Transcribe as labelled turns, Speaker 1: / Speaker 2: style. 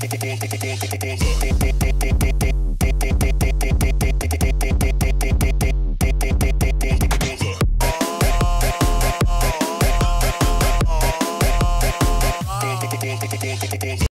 Speaker 1: ピピピピピピピピピピピ